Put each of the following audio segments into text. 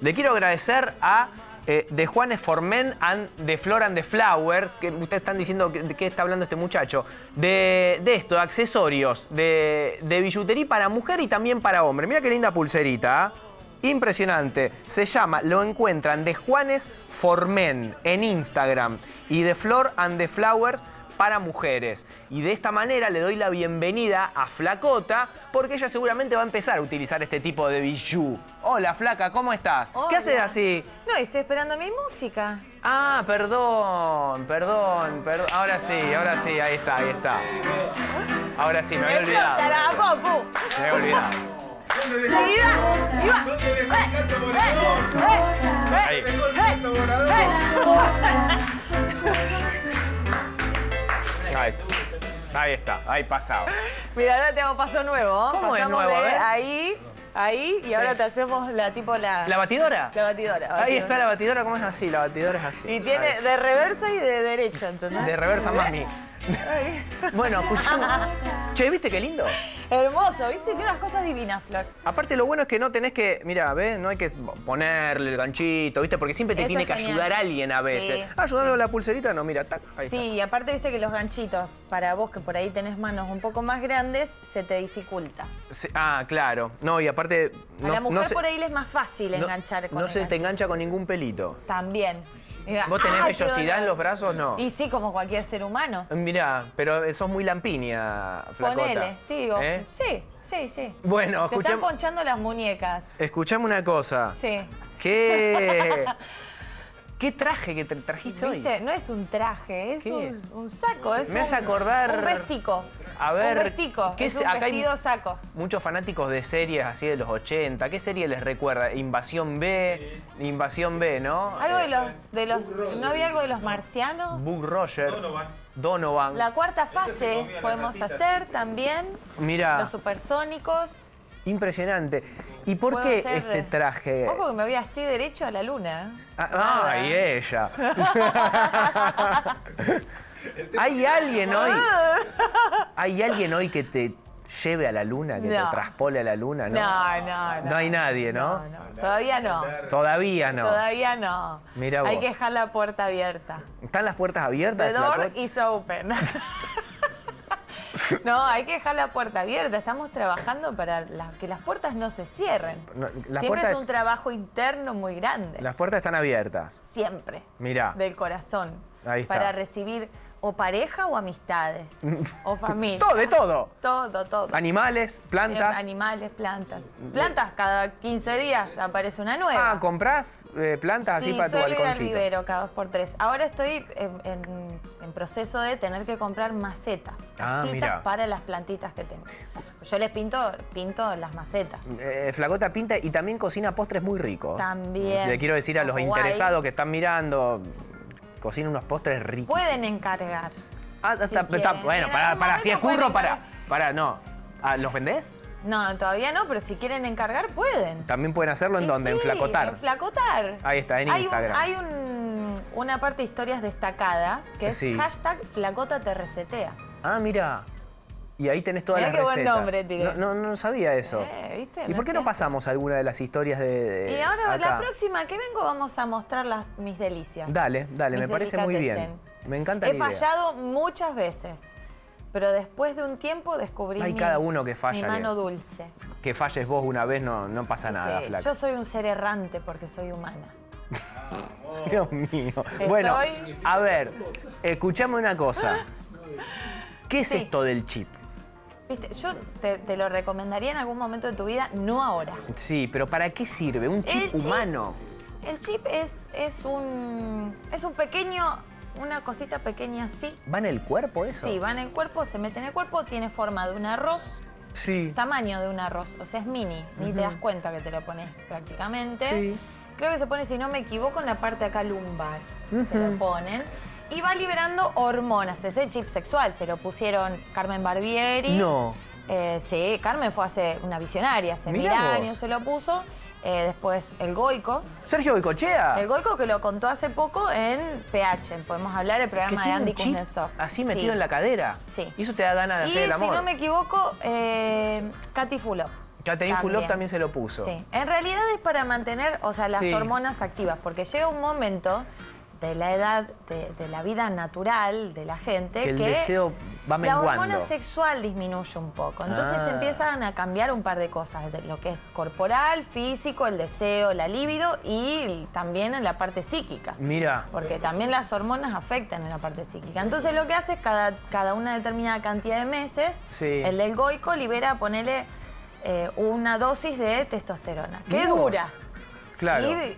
Le quiero agradecer a eh, de Juanes for Men and de Flor and the Flowers, que ustedes están diciendo de qué está hablando este muchacho, de, esto, de accesorios, de, de billutería para mujer y también para hombre. Mira qué linda pulserita, ¿ah? impresionante. Se llama, lo encuentran de Juanes for Men en Instagram y de Flor and the Flowers para mujeres. Y de esta manera le doy la bienvenida a Flacota, porque ella seguramente va a empezar a utilizar este tipo de bijú. Hola, Flaca, ¿cómo estás? ¿Qué haces así? No, estoy esperando mi música. Ah, perdón, perdón, perdón. Ahora sí, ahora sí, ahí está, ahí está. Ahora sí, me había olvidado. Me había olvidado. No te ¡Eh! ¡Eh! ¡Eh! Ahí. Ahí está. Ahí está, ahí pasado. Mira, ahora te hago paso nuevo. ¿Cómo es Pasamos nuevo? A de ver. ahí, ahí, y ahora te hacemos la tipo la... ¿La batidora? La batidora. Ahí batidora. está la batidora, ¿cómo es así? La batidora es así. Y tiene Ahí. de reversa y de derecha, ¿entendés? De reversa mami. Ay. Bueno, escuchamos. Che, ¿viste qué lindo? Hermoso, ¿viste? Tiene unas cosas divinas, Flor. Aparte, lo bueno es que no tenés que, mira, ¿ves? No hay que ponerle el ganchito, ¿viste? Porque siempre te Eso tiene que genial. ayudar alguien a veces. Sí, Ah, ayúdame con la pulserita, no, mira, tac, ahí Sí, y aparte viste que los ganchitos, para vos que por ahí tenés manos un poco más grandes, se te dificulta. Sí, Ah, claro. No, y aparte. A la mujer no se- por ahí le es más fácil no- enganchar con No el se te engancha con ningún pelito. También. ¿Vos tenés ¡ay, qué vellosidad en los brazos? No. Y sí, como cualquier ser humano. Mirá, pero sos muy lampiña, flacota. Ponele, sí, digo. ¿Eh? Sí, sí, sí. Bueno, Te están ponchando las muñecas. escuchame una cosa. Sí. ¿Qué, ¿Qué traje que te trajiste hoy? ¿Viste? No es un traje, es ¿Qué un, es? un saco. Es Me un, hace acordar- Un vestico. A ver, Un vestico. ¿qué es es- un acá hay- vestido saco. Muchos fanáticos de series así de los 80. ¿Qué serie les recuerda? Invasión B, Invasión B, ¿no? Algo de Eh, los, de los. ¿No había algo de los marcianos? Buck Roger. Donovan. Donovan. La cuarta fase podemos hacer también. Mira, Los supersónicos. impresionante. ¿Y por qué hacer- este traje? Ojo que me voy así derecho a la luna. Ah, ay, ella. ¿Hay alguien hoy? ¿Hay alguien hoy que te lleve a la luna, que No. te traspole a la luna? No, No, no, no. No hay nadie, ¿no? No, no. Todavía no. Todavía no. Todavía no. Mira Hay que dejar la puerta abierta. ¿Están las puertas abiertas? The door is open. No, hay que dejar la puerta abierta. Estamos trabajando para la- que las puertas no se cierren. No, Siempre puertas- es un trabajo interno muy grande. Las puertas están abiertas. Siempre. Mirá. Del corazón. Ahí está. Para recibir o pareja o amistades. o familia. Todo, de todo. Todo, todo. Animales, plantas. Eh, Animales, plantas. Plantas, cada 15 días aparece una nueva. Ah, ¿comprás eh, plantas así Sí, para tu suelo ir al balconcito? vivero cada dos por tres. Ahora estoy en, en- en proceso de tener que comprar macetas, Ah, casitas para las plantitas que tengo. Yo les pinto, pinto las macetas. Eh, Flacota pinta y también cocina postres muy ricos. También. Le quiero decir a los interesados que están mirando, cocina unos postres ricos. Pueden encargar. Ah, si está- está- bueno, En para, para, si es curro, para, para, no. Ah, ¿Los vendés? No, todavía no, pero si quieren encargar, pueden. También pueden hacerlo en Y donde, en Flacotar. En Flacotar. Ahí está, en hay un- Instagram. hay un- una parte de historias destacadas que es Sí. hashtag Flacota te resetea. Ah, mira. Y ahí tenés todas Mirá las qué buen recetas. nombre tiré. No, no, no sabía eso. Eh, ¿viste? ¿Y por qué no pasamos alguna de las historias de, de Y ahora, la próxima que vengo, vamos a mostrar las, mis delicias. Dale, dale, me parece muy bien. Me encanta He la idea. fallado muchas veces, pero después de un tiempo descubrí Hay mi, cada uno que falla, mi mano dulce. Que falles vos una vez no, no pasa nada, Sí, Flaca. yo soy un ser errante porque soy humana. Dios mío. Bueno, a ver, escuchame una cosa. ¿Qué es Sí. esto del chip? Viste, yo te, te lo recomendaría en algún momento de tu vida, no ahora. Sí, pero ¿para qué sirve? ¿Un chip, humano? El chip es, es un es un pequeño, una cosita pequeña así. ¿Va en el cuerpo eso? Sí, va en el cuerpo, se mete en el cuerpo, tiene forma de un arroz, Sí. tamaño de un arroz, o sea, es mini, ni te das cuenta que te lo pones prácticamente. Sí. Creo que se pone, si no me equivoco, en la parte acá lumbar. Se Ujú. lo ponen. Y va liberando hormonas. Es el chip sexual. Se lo pusieron Carmen Barbieri. No. Eh, sí, Carmen fue hace una visionaria, hace Mirá mil vos. años se lo puso. Eh, después el Goico. Sergio Boicochea. El Goico que lo contó hace poco en PH. Podemos hablar el programa de Andy Kuznetsov. así Sí. metido en la cadera. Sí. Y eso te da ganas de Y hacer el si amor. no me equivoco, eh, Katy Fulop. Catherine Fulop también se lo puso. Sí. En realidad es para mantener, o sea, las Sí. hormonas activas, porque llega un momento de la edad, de, de la vida natural de la gente, Que el deseo va la hormona sexual disminuye un poco. Entonces Ah. empiezan a cambiar un par de cosas, de lo que es corporal, físico, el deseo, la libido y también en la parte psíquica. Mira, Porque también las hormonas afectan en la parte psíquica. Entonces lo que hace es cada, cada una determinada cantidad de meses, Sí. el del goico libera, ponele eh, una dosis de testosterona. Vos. dura. claro. Y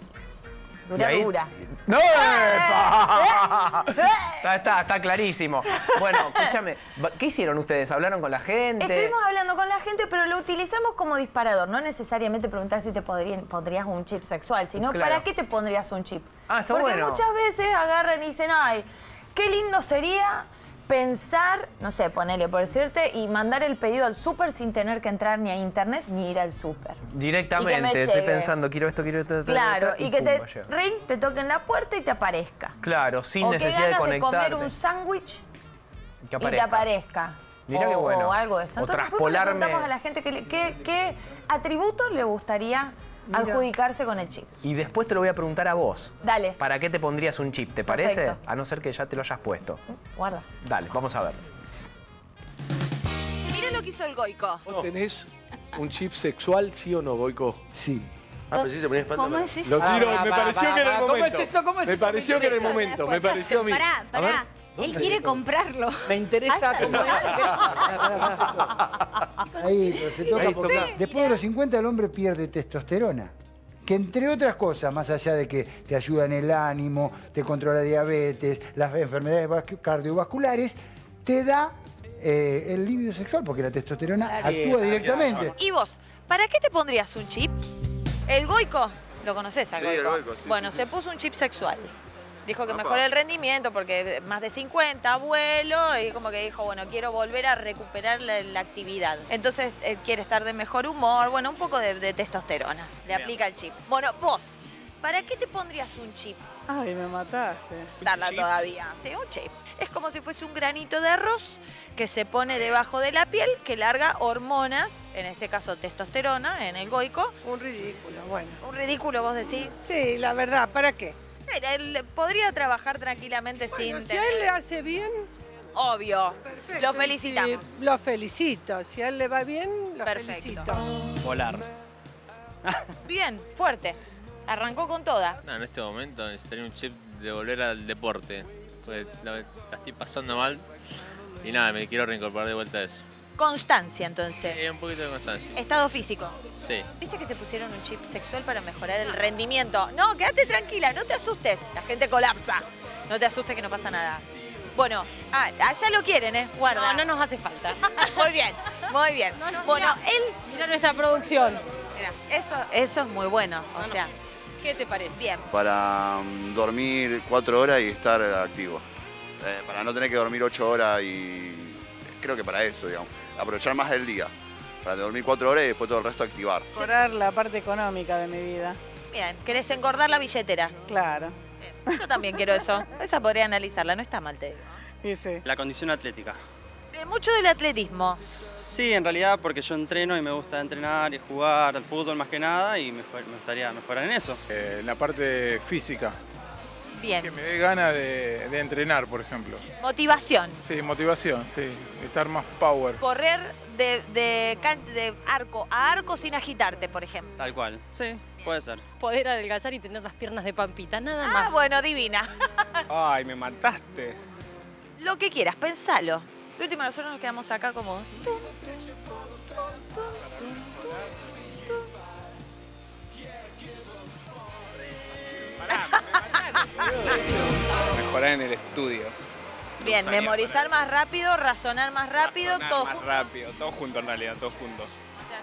dura, ahí- dura. ¡No! ¡Epa! está, está, está clarísimo. Bueno, escúchame, ¿qué hicieron ustedes? ¿Hablaron con la gente? Estuvimos hablando con la gente, pero lo utilizamos como disparador. No necesariamente preguntar si te podrían- pondrías un chip sexual, sino Claro. ¿para qué te pondrías un chip? Ah, está Porque bueno. muchas veces agarran y dicen, ay, qué lindo sería pensar, no sé, ponele por decirte, y mandar el pedido al súper sin tener que entrar ni a internet ni ir al súper. Directamente, estoy pensando, quiero esto, quiero esto, Claro, y que te ring, te toquen la puerta y te aparezca. Claro, sin necesidad de ganas de conectarte. comer un sándwich y te aparezca. o, qué bueno. o algo de eso. Entonces le preguntamos a la gente qué atributos le gustaría adjudicarse con el chip. Y después te lo voy a preguntar a vos. Dale, ¿Para qué te pondrías un chip? ¿Te parece? Perfecto. A no ser que ya te lo hayas puesto. guarda. Dale, vamos a ver. Mira lo que hizo el Goico. ¿Vos tenés un chip sexual, sí o no, Goico? Sí. Ah, pero sí se ponía espalda. ¿Cómo es eso? Lo tiro, Pará, me pará, pareció que era el pará. ¿Cómo momento. es eso? ¿Cómo es me eso? pareció que era el Me momento, me pareció a mí. Pará, A pará. Él quiere comprarlo. Me interesa cómo es. Ahí pero se toca porque después de los 50 el hombre pierde testosterona. Que entre otras cosas, más allá de que te ayuda en el ánimo, te controla diabetes, las enfermedades vascu- cardiovasculares, te da eh, el líbido sexual, porque la testosterona actúa directamente. ¿Y vos? ¿Para qué te pondrías un chip? ¿El Goico? ¿Lo conoces al Sí, el Goico? Goico, sí, bueno, sí, se sí. puso un chip sexual. Dijo que mejora el rendimiento porque más de 50, abuelo, y como que dijo, bueno, quiero volver a recuperar la, la actividad. Entonces él quiere estar de mejor humor, bueno, un poco de, de testosterona. Le aplica el chip. Bueno, vos, ¿para qué te pondrías un chip? Ay, me mataste. Darla todavía. Sí, un chip. Es como si fuese un granito de arroz que se pone debajo de la piel, que larga hormonas, en este caso testosterona, en el goico. Un ridículo, bueno. Un ridículo, vos decís. Sí, la verdad, ¿para qué? Él podría trabajar tranquilamente sin si a él le hace bien, Obvio. perfecto. Lo felicitamos. si- lo felicito. Si a él le va bien, lo Perfecto. felicito. Volar. Bien, fuerte. Arrancó con toda. No, en este momento necesitaría un chip de volver al deporte. La estoy pasando mal. Y nada, me quiero reincorporar de vuelta a eso. Constancia, entonces. Sí, un poquito de constancia. Estado físico. Sí. ¿Viste que se pusieron un chip sexual para mejorar el rendimiento? No, quédate tranquila, no te asustes. La gente colapsa. No te asustes que no pasa nada. Bueno, ah, allá lo quieren, ¿eh? Guarda. No, no nos hace falta. muy bien, muy bien. bueno, él... Mira nuestra producción. Mira, eso, eso es muy bueno. O No, no. sea, ¿Qué te parece? bien. Para mm, dormir cuatro horas y estar activo. Eh, para no tener que dormir ocho horas y creo que para eso, digamos. Aprovechar más el día. Para dormir cuatro horas y después todo el resto activar. Mejorar la parte económica de mi vida. Bien, querés engordar la billetera. Claro. Bien, Yo también quiero eso. Esa podría analizarla, no está mal, te digo. Y sí. La condición atlética. Mucho del atletismo. Sí, en realidad porque yo entreno y me gusta entrenar y jugar al fútbol más que nada y me gustaría mejorar en eso. Eh, la parte física, que me dé ganas de, de entrenar, por ejemplo. Motivación. Sí, motivación, sí, estar más power. Correr de, de, can- de arco a arco sin agitarte, por ejemplo. Tal cual. Sí, puede ser. Poder adelgazar y tener las piernas de pampita, nada Ah, más. bueno, divina. Ay, me mataste. Lo que quieras, pensalo. De última, nosotros nos quedamos acá como... Mejorar en el estudio. Bien, memorizar más rápido, razonar más rápido, Razonar todo más junto. rápido. Todo junto en realidad, todos juntos.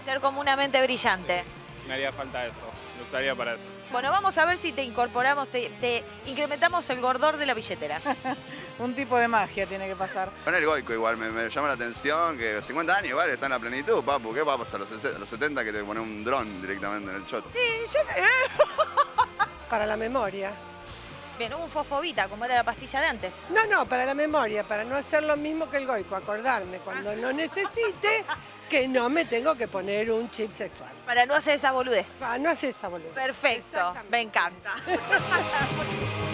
Ser como una mente brillante. Me haría falta eso. Lo usaría para eso. Bueno, vamos a ver si te incorporamos, te, te incrementamos el gordor de la billetera. Un tipo de magia tiene que pasar. Con el goico igual, me, me llama la atención que 50 años igual está en la plenitud, papu. ¿Qué va a pasar a los, sese- a los 70 que te pone un dron directamente en el choto? Para la memoria. Bien, un fosfobita, como era la pastilla de antes. No, no, para la memoria, para no hacer lo mismo que el goico, acordarme cuando lo necesite, que no me tengo que poner un chip sexual. Para no hacer esa boludez. Para no hacer esa boludez. Perfecto, me encanta.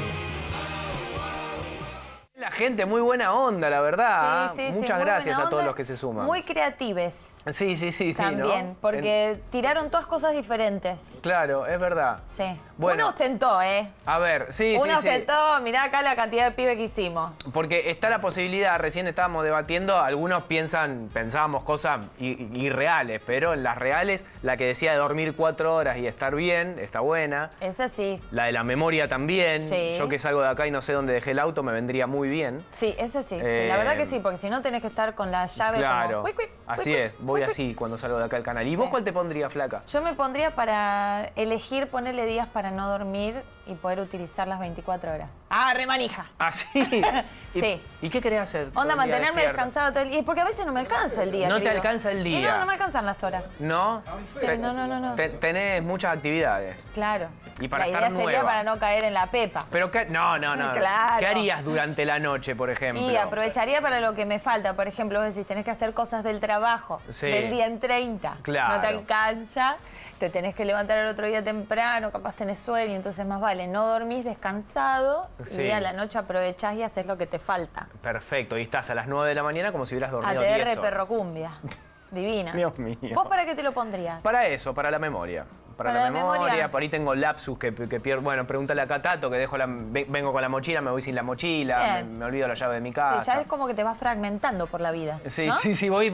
La gente, muy buena onda, la verdad. Sí, sí, Muchas gracias a todos los que se suman. Muy creatives Sí, sí, sí, sí. ¿no? también, porque tiraron todas cosas diferentes. En- Claro, es verdad. Sí. Bueno. Uno ostentó, ¿eh? A ver, sí, Uno sí, sí. ostentó, mirá acá la cantidad de pibe que hicimos. Porque está la posibilidad, recién estábamos debatiendo, algunos piensan, pensábamos cosas irreales, pero en las reales, la que decía de dormir cuatro horas y estar bien, está buena. Esa sí. La de la memoria también. Sí. Yo que salgo de acá y no sé dónde dejé el auto, me vendría muy bien. Sí, esa sí, sí. Eh, La verdad que sí, porque si no tenés que estar con la llave Claro. como... Así es, voy así cuando salgo de acá al canal. ¿Y vos cuál te pondría, flaca? Yo me pondría para elegir ponerle días para no dormir y poder utilizar las 24 horas. Ah, remanija. ¿Así? ¿Y, Sí. ¿Y qué querés hacer? Onda, mantenerme descansado todo el día. Porque a veces no me alcanza el día. No te querido. alcanza el Y día. no, no me alcanzan las horas. ¿No? Sí, no, no, no, no. te- tenés muchas actividades. Claro. Y para la estar idea sería nueva. para no caer en la pepa. Pero qué, no, no, no. Claro. ¿Qué harías durante la noche, por ejemplo? Y aprovecharía para lo que me falta. Por ejemplo, vos decís, tenés que hacer cosas del trabajo, Sí. del día en 30. Claro. No te alcanza, te tenés que levantar el otro día temprano, capaz tenés sueño, entonces más vale, no dormís descansado Sí. y a la noche aprovechás y haces lo que te falta. Perfecto, y estás a las 9 de la mañana como si hubieras dormido 10 ATR perrocumbia. Divina. Dios mío. ¿Vos para qué te lo pondrías? Para eso, para la memoria. Para, Para la, la memoria, memoria. por ahí tengo lapsus que, que pierdo. Bueno, pregúntale a Catato que dejo la, vengo con la mochila, me voy sin la mochila, me, olvido la llave de mi Sí, casa. ya es como que te vas fragmentando por la vida. Sí, ¿no? sí, sí, voy